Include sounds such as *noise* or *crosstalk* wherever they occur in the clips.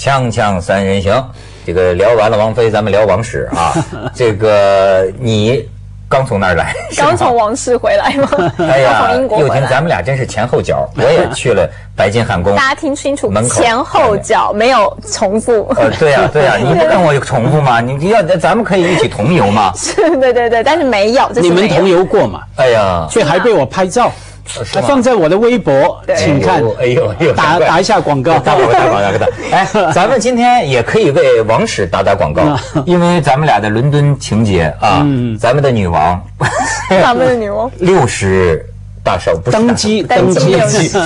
锵锵三人行，这个聊完了王菲，咱们聊王室啊。*laughs* 这个你刚从那儿来？刚从王室回来吗？哎呀，从英国又听。咱们俩真是前后脚，*laughs* 我也去了白金汉宫。大家听清楚门，口前后脚没有重复。呃，对呀、对呀、*laughs* 你不跟我重复吗？你要咱们可以一起同游吗？是，对对对，但是没有，没有你们同游过吗？哎呀，却还被我拍照，放在我的微博，请看。哎呦哎呦，打打一下广告。打广告，打广告，打。*laughs* 哎，咱们今天也可以为王室打打广告，因为咱们俩的伦敦情节啊，咱们的女王 *laughs* 咱们的女王。*laughs* 六十大寿不是登基登基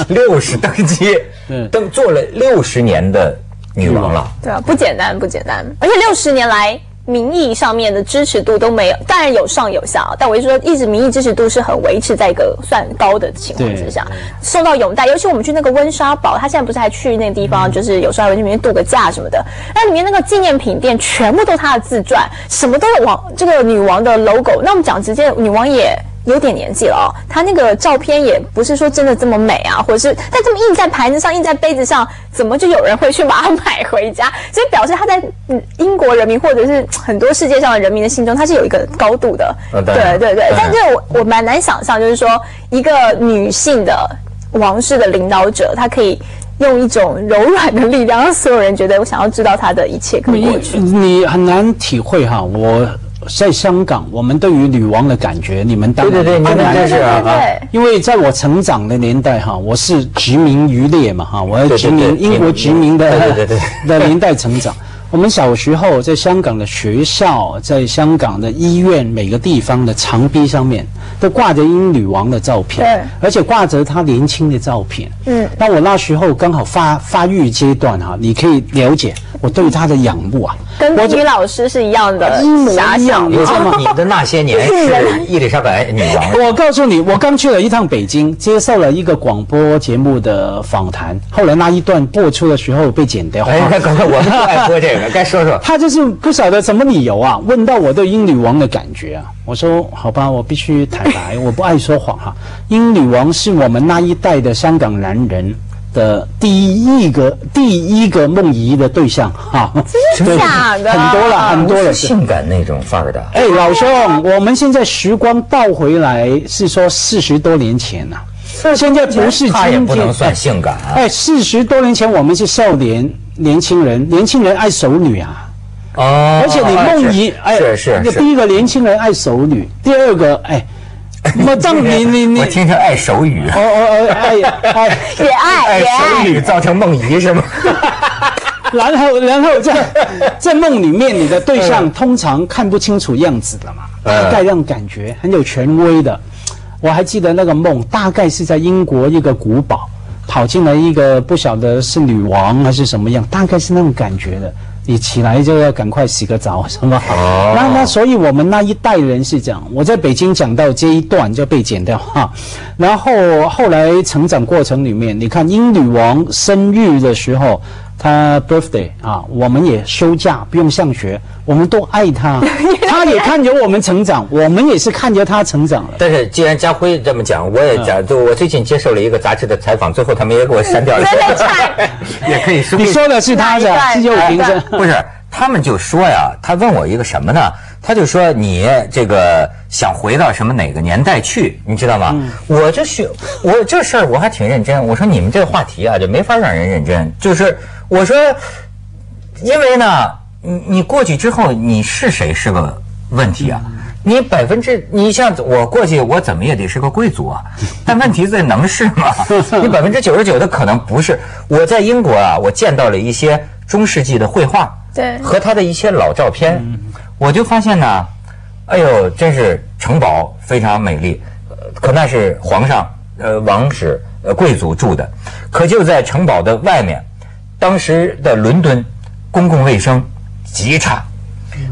六十登基嗯，登做了六十年的女王了。对啊，不简单，不简单。而且六十年来，民意上面的支持度都没有，当然有上有下啊，但我就说，一直民意支持度是很维持在一个算高的情况之下，受到拥戴。尤其我们去那个温莎堡，他现在不是还去那个地方，就是有时候还会去里面度个假什么的。那里面那个纪念品店全部都是他的自传，什么都有王这个女王的 logo。那我们讲直接，女王也。有点年纪了哦，她那个照片也不是说真的这么美啊，或者是但这么印在盘子上、印在杯子上，怎么就有人会去把它买回家？所以表示她在嗯英国人民或者是很多世界上的人民的心中，她是有一个高度的。对对对，但是我我蛮难想象，就是说一个女性的王室的领导者，她可以用一种柔软的力量，让所有人觉得我想要知道她的一切跟过去。你很难体会哈，我在香港，我们对于女王的感觉，你们当然对对对你们当然是啊因为在我成长的年代哈，我是殖民渔猎嘛哈，我殖民英国殖民的 *laughs* 的年代成长。我们小时候在香港的学校，在香港的医院，每个地方的墙壁上面都挂着英女王的照片，对而且挂着她年轻的照片。嗯那我那时候刚好发发育阶段哈，你可以了解我对她的仰慕啊。跟我就于老师是一样的一模遐想一样，你你知道吗？你的那些年 *laughs* 是伊丽莎白女王。我告诉你，我刚去了一趟北京，接受了一个广播节目的访谈，后来那一段播出的时候被剪掉。哎，刚才我们不爱说这个，*laughs* 该说说。他就是不晓得什么理由啊，问到我对英女王的感觉啊，我说好吧，我必须坦白，我不爱说谎哈、英女王是我们那一代的香港男人的第一个第一个梦遗的对象哈，真的假的很多了，很多了。性感那种范儿的。哎，老兄，我们现在时光倒回来，是说四十多年前呐、现在不是今天不能算性感啊。哎，四十多年前我们是少年年轻人，年轻人爱熟女啊。哦而且你梦遗，哎，是是是。第一个年轻人爱熟女，第二个，哎，那当你你你，我听成爱手语，哦哦哦，哎哎，*laughs* 也爱也手爱。语造成梦遗是吗？*laughs* 然后然后在 *laughs* 在梦里面，你的对象通常看不清楚样子的嘛，嗯大概让感觉很有权威的。我还记得那个梦，大概是在英国一个古堡，跑进来一个不晓得是女王还是什么样，大概是那种感觉的。你起来就要赶快洗个澡，什么？哦那那所以我们那一代人是这样。我在北京讲到这一段就被剪掉哈，然后后来成长过程里面，你看英女王生育的时候，她 birthday 啊，我们也休假不用上学，我们都爱他，*laughs* 他也看着我们成长，我们也是看着他成长了。但是既然家辉这么讲，我也讲，就我最近接受了一个杂志的采访，最后他们也给我删掉了。真的菜也可以说。你说的是他的自由评哪一证段。*laughs* 不是，他们就说呀，他问我一个什么呢？他就说你这个想回到什么哪个年代去，你知道吗？我这学我这事儿我还挺认真。我说你们这个话题啊，就没法让人认真。就是我说，因为呢，你你过去之后你是谁是个问题啊。你百分之，你像我过去，我怎么也得是个贵族啊，*laughs* 但问题在能是吗？*laughs* 你百分之九十九的可能不是。我在英国啊，我见到了一些中世纪的绘画，对。和他的一些老照片，我就发现呢，哎呦，真是城堡非常美丽，呃可那是皇上、呃王室、呃贵族住的，可就在城堡的外面，当时的伦敦公共卫生极差。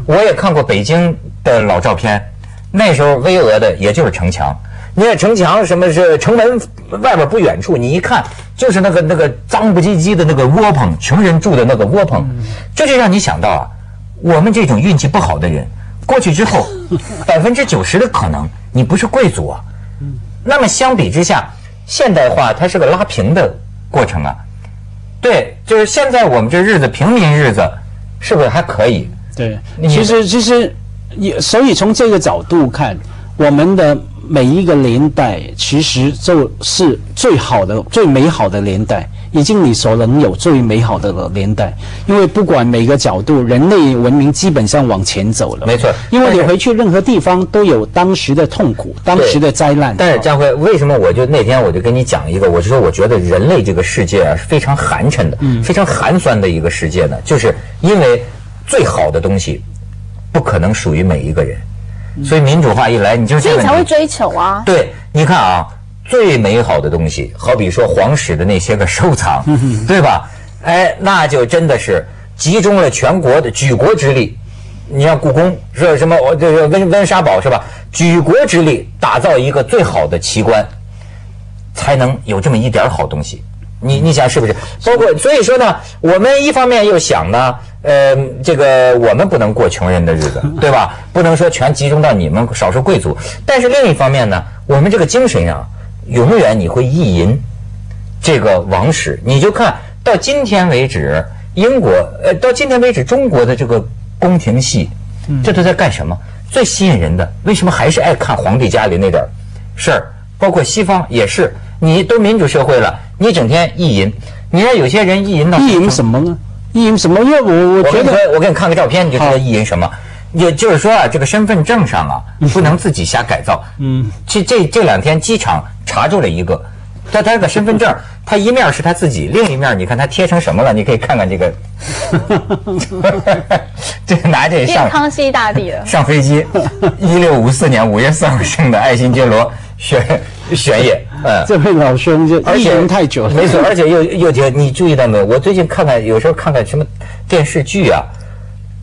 我也看过北京的老照片，那时候巍峨的也就是城墙。你看城墙什么是城门外边不远处，你一看就是那个那个脏不唧唧的那个窝棚，穷人住的那个窝棚，这就让你想到啊，我们这种运气不好的人，过去之后，*laughs* 百分之九十的可能你不是贵族啊。那么相比之下，现代化它是个拉平的过程啊。对，就是现在我们这日子平民日子，是不是还可以？对，其实其实也，所以从这个角度看，我们的每一个年代其实就是最好的、最美好的年代。已经你所能有最美好的年代，因为不管每个角度，人类文明基本上往前走了。没错，因为你回去任何地方都有当时的痛苦，当时的灾难。但是江辉，为什么我就那天我就跟你讲一个，我就说我觉得人类这个世界啊是非常寒碜的，非常寒酸的一个世界呢？就是因为最好的东西不可能属于每一个人，所以民主化一来，你就所以才会追求啊。对，你看啊。最美好的东西，好比说皇室的那些个收藏，*laughs* 对吧？哎，那就真的是集中了全国的举国之力。你像故宫是什么？我这个温温莎堡是吧？举国之力打造一个最好的奇观，才能有这么一点好东西。你你想是不是？包括所以说呢，我们一方面又想呢，呃，这个我们不能过穷人的日子，*laughs* 对吧？不能说全集中到你们少数贵族。但是另一方面呢，我们这个精神上。永远你会意淫这个王室，你就看到今天为止，英国呃，到今天为止，中国的这个宫廷戏，这都在干什么？最吸引人的，为什么还是爱看皇帝家里那点事儿？包括西方也是，你都民主社会了，你整天意淫，你看有些人意淫到意淫什么呢？意淫什么？因为我我觉得，我给你看个照片，你就知道意淫什么。也就是说啊，这个身份证上啊，不能自己瞎改造。嗯，这这这两天机场查住了一个，但他这个身份证，他一面是他自己，另一面你看他贴成什么了？你可以看看这个，*laughs* 这拿这上康熙大帝了。上飞机，一六五四年五月四号生的爱新觉罗玄玄烨。嗯，这位老兄就而且太久了，没错，而且又又觉你注意到没有？我最近看看，有时候看看什么电视剧啊，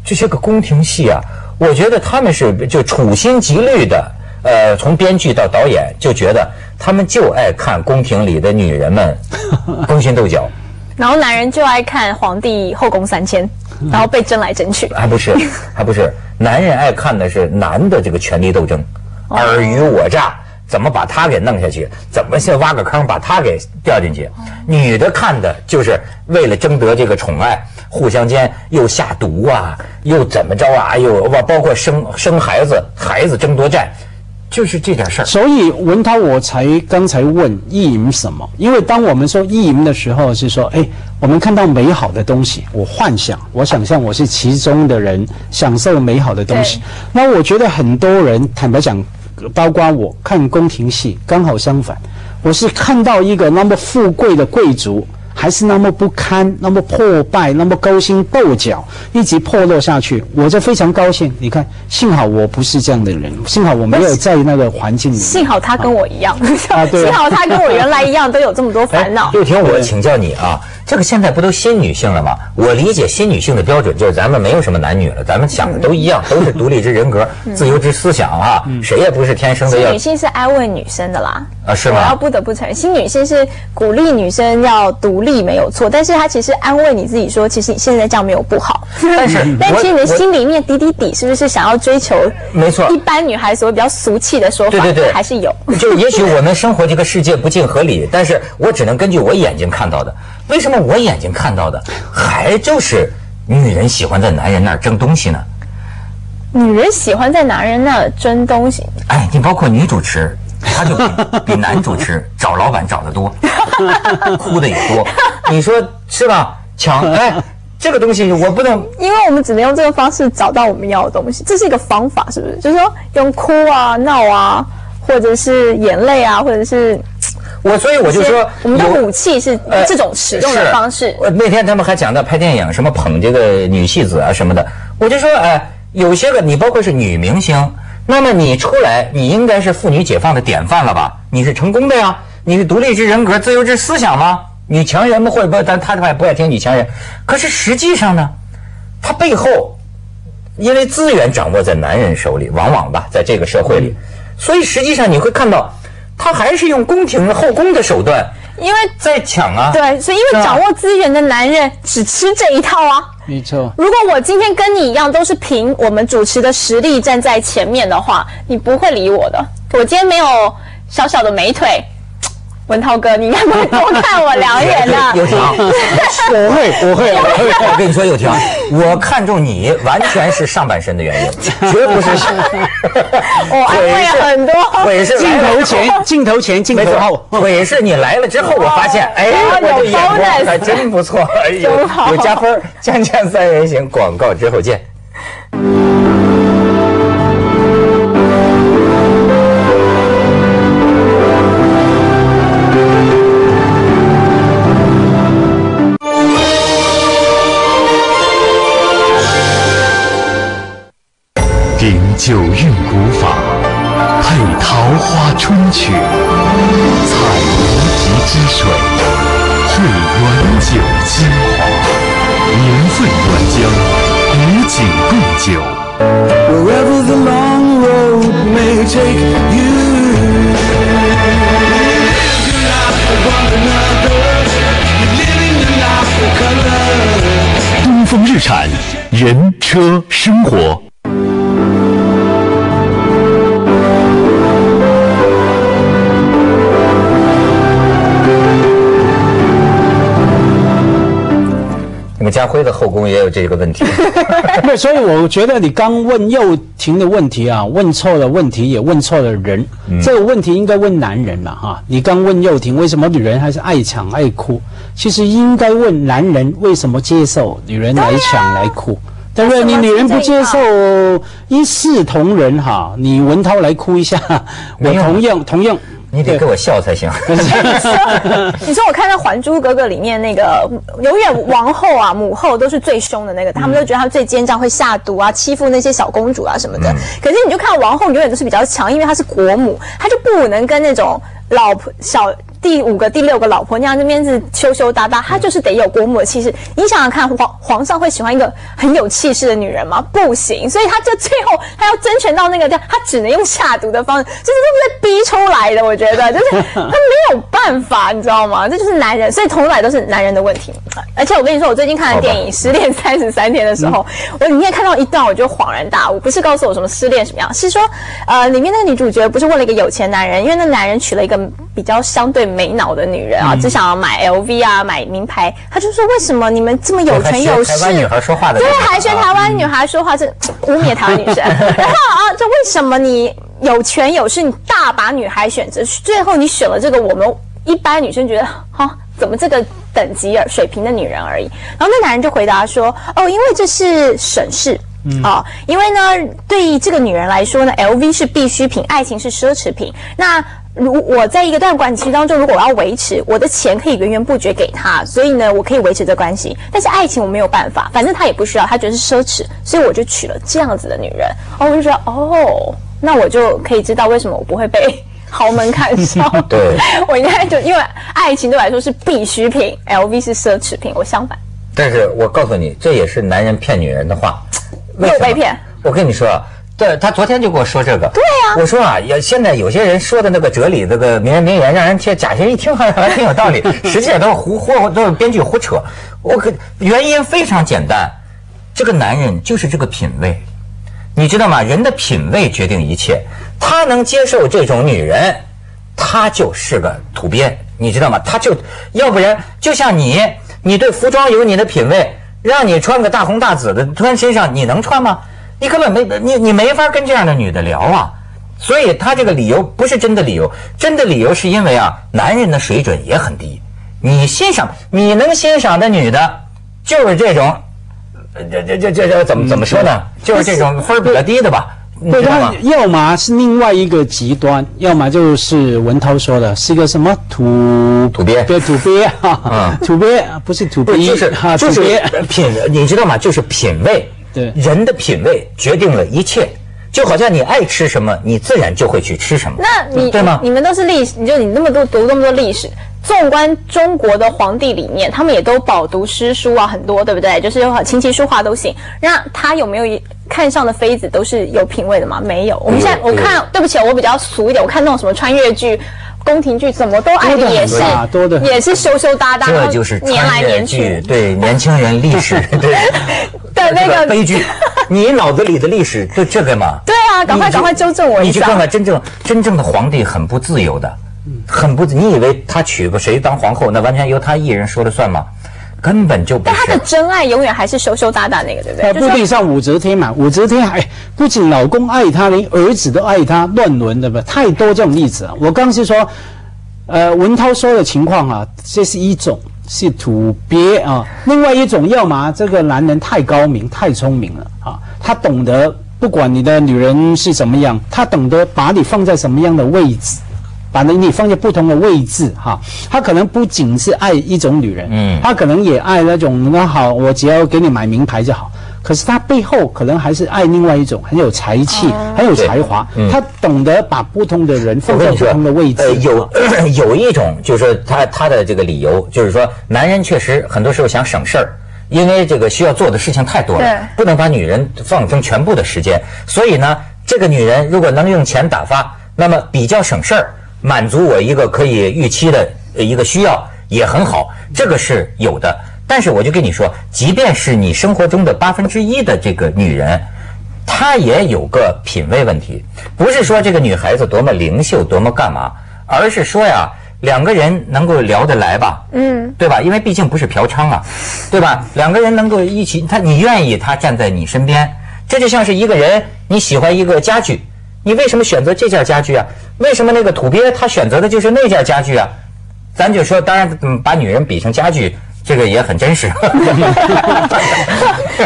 这些个宫廷戏啊。我觉得他们是就处心积虑的，呃，从编剧到导演就觉得他们就爱看宫廷里的女人们 *laughs* 勾心斗角，然后男人就爱看皇帝后宫三千，然后被争来争去。还不是，*laughs* 还不是，男人爱看的是男的这个权力斗争，尔虞我诈，怎么把他给弄下去？怎么先挖个坑把他给掉进去？女的看的就是为了争得这个宠爱。互相间又下毒啊，又怎么着啊？又包包括生生孩子，孩子争夺战，就是这点事儿。所以文涛，我才刚才问意淫什么？因为当我们说意淫的时候，是说，哎，我们看到美好的东西，我幻想，我想象我是其中的人，享受美好的东西。那我觉得很多人，坦白讲，包括我看宫廷戏，刚好相反，我是看到一个那么富贵的贵族。还是那么不堪，那么破败，那么勾心斗角，一直破落下去，我就非常高兴。你看，幸好我不是这样的人，幸好我没有在那个环境里。幸好他跟我一样，幸好他跟我原来一样，都有这么多烦恼。又听我请教你啊。这个现在不都新女性了吗？我理解新女性的标准就是咱们没有什么男女了，咱们想的都一样，*laughs* 都是独立之人格、自由之思想啊，谁也不是天生的。新女性是安慰女生的啦，啊是吗？我要不得不承认，新女性是鼓励女生要独立，没有错。但是她其实安慰你自己说，其实你现在这样没有不好。但是，*laughs* 但其实你的心里面底底底是不是想要追求？没错，一般女孩所比较俗气的说法，对对对，还是有。就也许我们生活这个世界不尽合理，但是我只能根据我眼睛看到的。为什么我眼睛看到的还就是女人喜欢在男人那儿争东西呢？女人喜欢在男人那儿争东西。哎，你包括女主持，她就比比男主持找老板找的多，*laughs* 哭的也多。你说是吧？抢哎，这个东西我不能，因为我们只能用这个方式找到我们要的东西，这是一个方法，是不是？就是说用哭啊、闹啊，或者是眼泪啊，或者是。我所以我就说，我们的武器是这种使用的方式。那天他们还讲到拍电影，什么捧这个女戏子啊什么的。我就说，哎，有些个你包括是女明星，那么你出来，你应该是妇女解放的典范了吧？你是成功的呀，你是独立之人格、自由之思想吗？女强人吗？或者不？但他的话不爱听女强人。可是实际上呢，他背后因为资源掌握在男人手里，往往吧，在这个社会里，所以实际上你会看到。他还是用宫廷后宫的手段，因为在抢啊。对，所以因为掌握资源的男人只吃这一套啊。没错。如果我今天跟你一样，都是凭我们主持的实力站在前面的话，你不会理我的。我今天没有小小的美腿，文涛哥，你应该会多看我两眼呢。*laughs* 有条，*laughs* 我会，我会，我会。我跟你说，有条，我看中你完全是上半身的原因，绝不是。*laughs* 我安慰很多。腿是镜头前，镜头前，镜头后。腿是你来了之后，我发现，哎，我的眼光还真不错，哎呦，有加分。锵锵三人行，广告之后见。九韵古法，配桃花春曲，采无极之水，汇原酒精华，年份原浆，与景共酒。东风日产，人车生活。家辉的后宫也有这个问题，*laughs* 对，所以我觉得你刚问幼婷的问题啊，问错了问题，也问错了人。这个问题应该问男人了哈。你刚问幼婷为什么女人还是爱抢爱哭，其实应该问男人为什么接受女人来抢来哭，对不对？你女人不接受，一视同仁哈。你文涛来哭一下，我同样同样。你得给我笑才行。*laughs* 你说我看到《还珠格格》里面那个，永远王后啊、母后都是最凶的那个，他们都觉得她最奸诈，会下毒啊，欺负那些小公主啊什么的。可是你就看王后永远都是比较强，因为她是国母，她就不能跟那种老婆小。第五个、第六个老婆娘那边是羞羞答答，她就是得有国母的气势。你想想看，皇皇上会喜欢一个很有气势的女人吗？不行，所以他就最后他要争权到那个地他只能用下毒的方式，就是被逼出来的。我觉得就是他没有办法，你知道吗？这就是男人，所以从来都是男人的问题。而且我跟你说，我最近看的电影《失恋三十三天》的时候，我里面看到一段，我就恍然大悟。不是告诉我什么失恋什么样，是说呃，里面那个女主角不是问了一个有钱男人，因为那男人娶了一个比较相对。没脑的女人啊，只想要买 LV 啊，买名牌。他就说：“为什么你们这么有权有势？”台湾女孩说话的，对，还学台湾女孩说话，这污蔑台湾女生。然后啊，这为什么你有权有势，你大把女孩选择，最后你选了这个我们一般女生觉得哈，怎么这个等级水平的女人而已？然后那男人就回答说：“哦，因为这是省事啊，因为呢，对于这个女人来说呢，LV 是必需品，爱情是奢侈品。那。”如我在一个段关系当中，如果我要维持我的钱可以源源不绝给他，所以呢，我可以维持这关系。但是爱情我没有办法，反正他也不需要，他觉得是奢侈，所以我就娶了这样子的女人。哦，我就觉得哦，那我就可以知道为什么我不会被 *laughs* 豪门看上。*laughs* 对，我应该就因为爱情对我来说是必需品，LV 是奢侈品，我相反。但是我告诉你，这也是男人骗女人的话。没有被骗。我跟你说。对他昨天就跟我说这个，对呀，我说啊，也现在有些人说的那个哲理，那个名人名言，让人听假人一听好像还挺有道理，*laughs* 实际上都是胡胡都是编剧胡扯。我可原因非常简单，这个男人就是这个品味，你知道吗？人的品味决定一切，他能接受这种女人，他就是个土鳖，你知道吗？他就要不然就像你，你对服装有你的品味，让你穿个大红大紫的穿身上，你能穿吗？你根本没你你没法跟这样的女的聊啊，所以他这个理由不是真的理由，真的理由是因为啊，男人的水准也很低。你欣赏你能欣赏的女的，就是这种，这这这这这怎么怎么说呢？就是这种分比较低的吧？对，他要么是另外一个极端，要么就是文涛说的是一个什么土土鳖？对，土鳖哈，*laughs* 土鳖不是土鳖，就是就是品，你知道吗？就是品味。对，人的品味决定了一切，就好像你爱吃什么，你自然就会去吃什么。那你对吗？你们都是历史，你就你那么多读那么多历史，纵观中国的皇帝里面，他们也都饱读诗书啊，很多，对不对？就是有琴棋书画都行。那他有没有看上的妃子都是有品位的吗？没有。我们现在我看，对不起，我比较俗一点，我看那种什么穿越剧。宫廷剧怎么都爱的也是，多的也是羞羞答答，这就是年来年去，对年轻人历史 *laughs* 对的那个悲剧。*laughs* 你脑子里的历史就这个嘛？对啊，赶快赶快纠正我一下。你去看看真正真正的皇帝很不自由的，很不，你以为他娶个谁当皇后，那完全由他一人说了算吗？根本就不但他的。真爱永远还是羞羞答答那个，对不对？在就说部地上武则天嘛，武则天还不仅老公爱她，连儿子都爱她，乱伦的吧？太多这种例子了！我刚是说，呃，文涛说的情况啊，这是一种是土鳖啊，另外一种要么这个男人太高明、太聪明了啊，他懂得不管你的女人是怎么样，他懂得把你放在什么样的位置。把你你放在不同的位置哈，他可能不仅是爱一种女人，嗯他可能也爱那种那好，我只要给你买名牌就好。可是他背后可能还是爱另外一种很有才气、很有才华，他懂得把不同的人放在不同的位置。呃，有有一种就是说他他的这个理由，就是说男人确实很多时候想省事儿，因为这个需要做的事情太多了，不能把女人放生全部的时间。所以呢，这个女人如果能用钱打发，那么比较省事儿，满足我一个可以预期的呃一个需要也很好，这个是有的。但是我就跟你说，即便是你生活中的八分之一的这个女人，她也有个品味问题，不是说这个女孩子多么灵秀，多么干嘛，而是说呀，两个人能够聊得来吧，嗯，对吧？因为毕竟不是嫖娼啊，对吧？两个人能够一起，他你愿意他站在你身边，这就像是一个人你喜欢一个家具，你为什么选择这件家具啊？为什么那个土鳖他选择的就是那件家具啊？咱就说，当然，嗯把女人比成家具，这个也很真实。*laughs*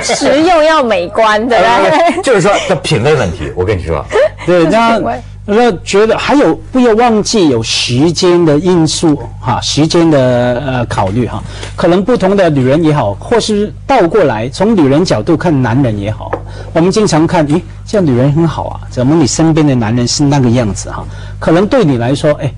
实用要美观，对不对？就是说，这品味问题，我跟你说，*laughs* 对，那那觉得还有不要忘记有时间的因素哈，时间的呃考虑哈，可能不同的女人也好，或是倒过来从女人角度看男人也好，我们经常看，咦，这样女人很好啊，怎么你身边的男人是那个样子哈？可能对你来说，诶。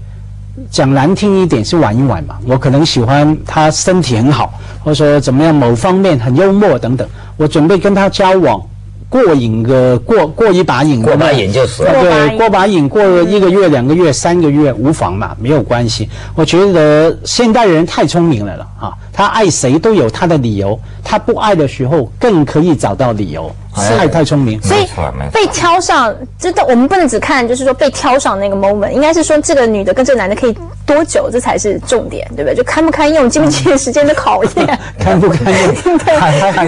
讲难听一点是玩一玩嘛，我可能喜欢他身体很好，或者说怎么样某方面很幽默等等，我准备跟他交往，过瘾个过过一把瘾，过把瘾就死了。对，过把瘾过了一个月、两个月、三个月无妨嘛，没有关系。我觉得现代人太聪明了了啊，他爱谁都有他的理由，他不爱的时候更可以找到理由，哎太太聪明。所以没错没错被挑上，真的我们不能只看，就是说被挑上那个 moment，应该是说这个女的跟这个男的可以多久，这才是重点，对不对？就堪不堪用，经不经得时间的考验，*laughs* 堪不堪用？*laughs* 对，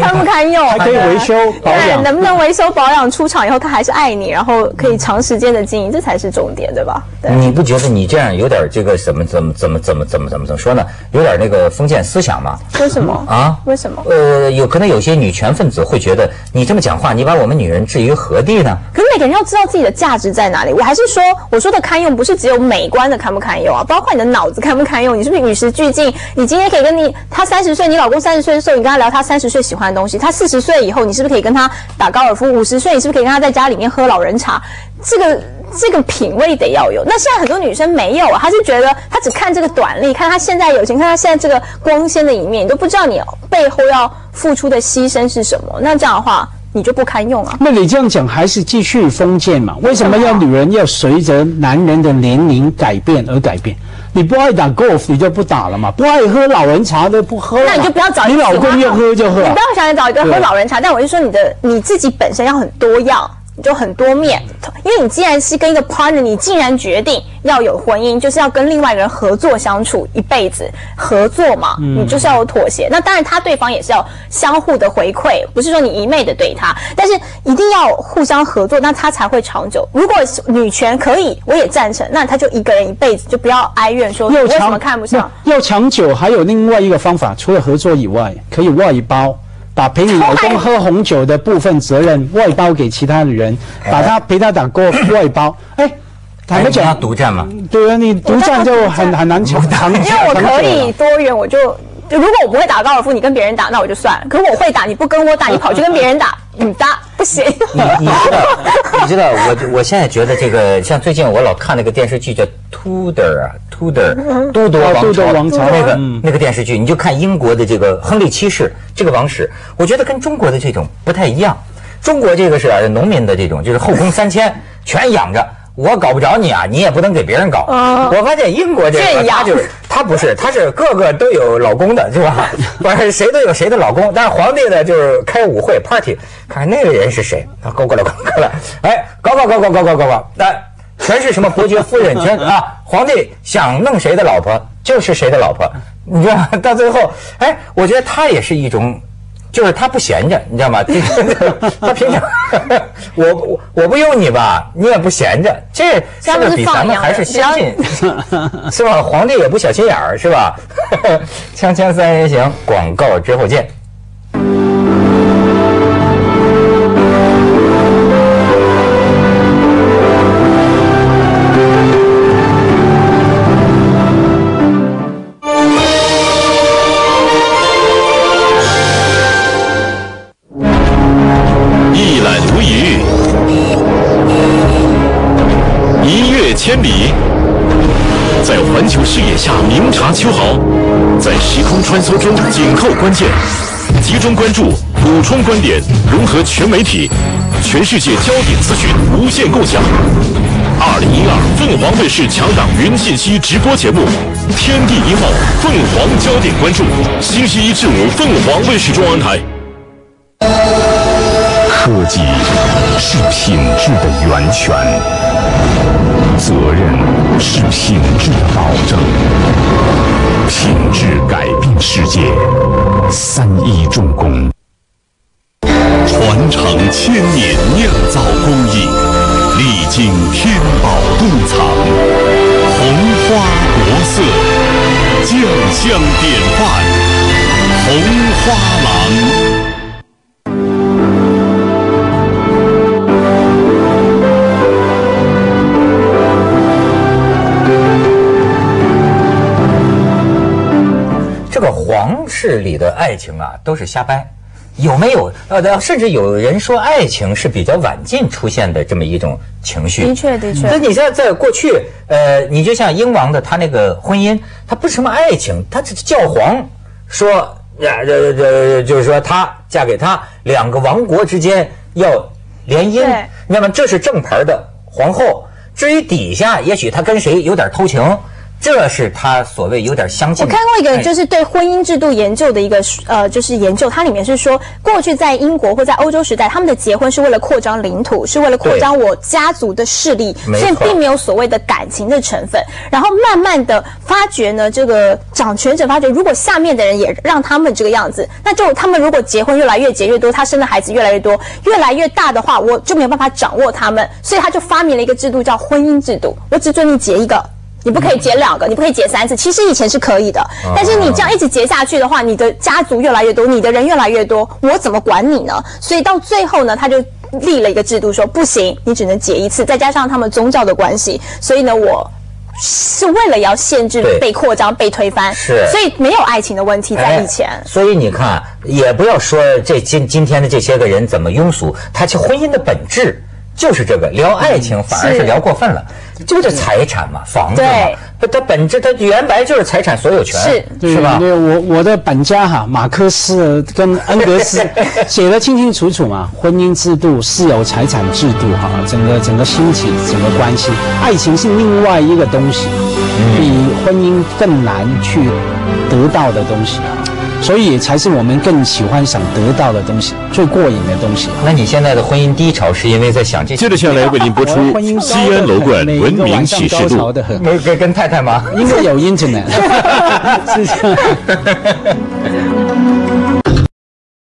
堪不堪用，还可以维修保对，养。能不能维修保养？出厂以后他还是爱你，然后可以长时间的经营，这才是重点，对吧？对。你不觉得你这样有点这个怎么怎么怎么怎么怎么怎么怎么说呢？有点那个封建思想吗？为什么啊？为什么？呃，有可能有些女权分子会觉得你这么讲话，你把我们女人置于何地呢？可是每个人要知道自己的价值在哪里。我还是说，我说的堪用不是只有美观的堪不堪用啊，包括你的脑子堪不堪用。你是不是与时俱进？你今天可以跟你他三十岁，你老公三十岁的时候，你跟他聊他三十岁喜欢的东西；他四十岁以后，你是不是可以跟他打高尔夫？五十岁，你是不是可以跟他在家里面喝老人茶？这个这个品味得要有。那现在很多女生没有啊，她是觉得她只看这个短利，看她现在有钱，看她现在这个光鲜的一面，你都不知道你背后要付出的牺牲是什么。那这样的话，你就不堪用啊。那你这样讲还是继续封建嘛？为什么要女人要随着男人的年龄改变而改变？你不爱打 golf，你就不打了嘛；不爱喝老人茶的不喝了。那你就不要找一你老公要喝就喝啊你不。要想找一个喝老人茶，但我是说你的你自己本身要很多样，你就很多面。因为你既然是跟一个 partner，你竟然决定要有婚姻，就是要跟另外一个人合作相处一辈子，合作嘛，嗯你就是要有妥协。那当然，他对方也是要相互的回馈，不是说你一昧的对他，但是一定要互相合作，那他才会长久。如果女权可以，我也赞成，那他就一个人一辈子，就不要哀怨说要为什长么看不上。要长久，还有另外一个方法，除了合作以外，可以外包，把陪你老公喝红酒的部分责任外包给其他的人，把他陪他打 golf 外包。哎，坦白你要讲，独占嘛？对啊，你独占就很很难长长久。*laughs* 因为我可以多元，我就就如果我不会打高尔夫，你跟别人打那我就算了。可是我会打，你不跟我打，你跑去跟别人打，你打不行。你你知道，你知道，*laughs* 我我现在觉得这个，像最近我老看那个电视剧叫 Tudor 啊 *laughs* 都铎哦王朝，都铎王朝那个嗯那个电视剧，你就看英国的这个亨利七世这个王室，我觉得跟中国的这种不太一样。中国这个是啊农民的这种，就是后宫三千全养着。我搞不着你啊，你也不能给别人搞。我发现英国这个他就是 *laughs* 他不是，他是个个都有老公的，是吧？不是谁都有谁的老公，但是皇帝呢就是开舞会 party，看看那个人是谁，啊，勾过来勾过来，哎，搞搞搞搞搞搞搞搞，哎，全是什么伯爵夫人，全啊，*laughs* 皇帝想弄谁的老婆就是谁的老婆，你知道吗？到最后，哎，我觉得他也是一种。就是他不闲着，你知道吗？*laughs* 他平常 *laughs* 我我我不用你吧，你也不闲着，这是不是比咱们还是先进？是吧？皇帝也不小心眼儿，是吧？锵锵三人行，广告之后见。关键，集中关注，补充观点，融合全媒体，全世界焦点资讯，无限共享。二零一二凤凰卫视强档云信息直播节目《天地一号》，凤凰焦点关注，星期一至五凤凰卫视中央台。科技是品质的源泉。责任是品质的保证，品质改变世界。三一重工，传承千年酿造工艺，历经天宝洞藏，红花国色，酱香典范，红花郎。个皇室里的爱情啊，都是瞎掰，有没有？呃，甚至有人说，爱情是比较晚近出现的这么一种情绪。的确，的确。那你在在过去，呃，你就像英王的他那个婚姻，他不是什么爱情，他是教皇说，呀，这这就是说，他嫁给他，两个王国之间要联姻。那么这是正牌的皇后。至于底下，也许他跟谁有点偷情。这是他所谓有点相近。我看过一个就是对婚姻制度研究的一个呃，就是研究，它里面是说，过去在英国或在欧洲时代，他们的结婚是为了扩张领土，是为了扩张我家族的势力，所以并没有所谓的感情的成分。然后慢慢的发觉呢，这个掌权者发觉，如果下面的人也让他们这个样子，那就他们如果结婚越来越结越多，他生的孩子越来越多，越来越大的话，我就没有办法掌握他们，所以他就发明了一个制度叫婚姻制度，我只准你结一个。你不可以结两个，你不可以结三次。其实以前是可以的，但是你这样一直结下去的话，你的家族越来越多，你的人越来越多，我怎么管你呢？所以到最后呢，他就立了一个制度，说不行，你只能结一次。再加上他们宗教的关系，所以呢，我是为了要限制被扩张、被推翻，是，所以没有爱情的问题在以前。所以你看，也不要说这今今天的这些个人怎么庸俗，他其婚姻的本质。就是这个聊爱情反而是聊过分了，就是财产嘛，房子嘛，它本质它原白就是财产所有权，是是吧？对，我我的本家哈，马克思跟恩格斯 *laughs* 写的清清楚楚嘛，婚姻制度、私有财产制度哈，整个整个兴起，整个关系，爱情是另外一个东西，比婚姻更难去得到的东西啊。所以才是我们更喜欢想得到的东西，最过瘾的东西。那你现在的婚姻低潮，是因为在想这？接着下来为您播出《西安楼冠文明启示录》。跟跟太太吗？应该有 internet。*laughs* 是这样。